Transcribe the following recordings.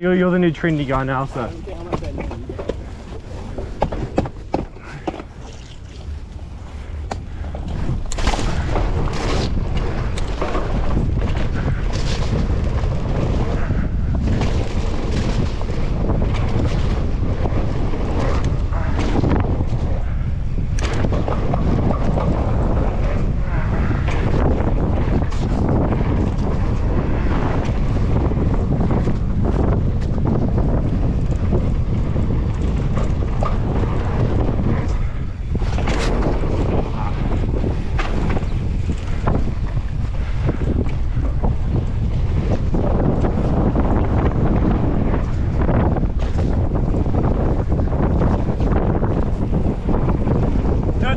You're, you're the new trendy guy now, so.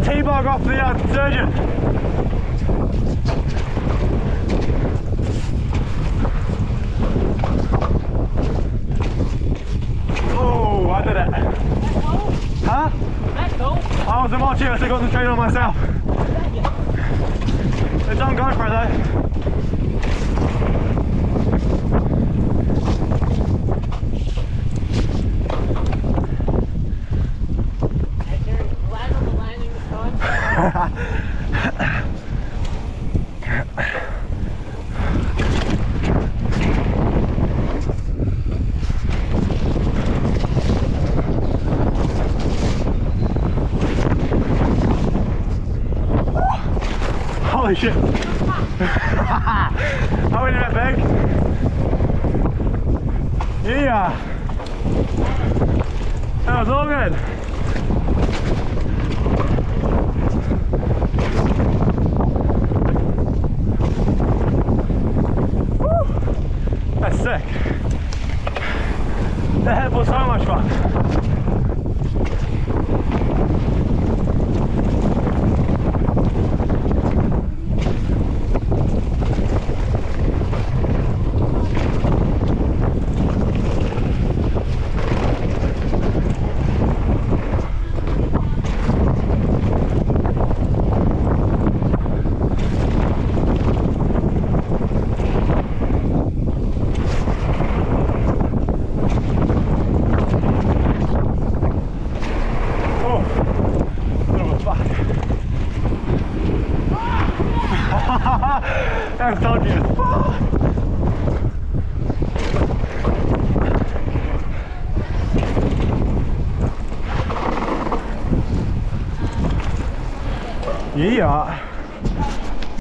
T-bog off the uh, surgeon. Oh, I did it. Huh? I was a more cheap, I got the train on myself. It's on GoPro though. Holy shit. How many that big? Yeah. That was all good. That was so much fun. That's so deep.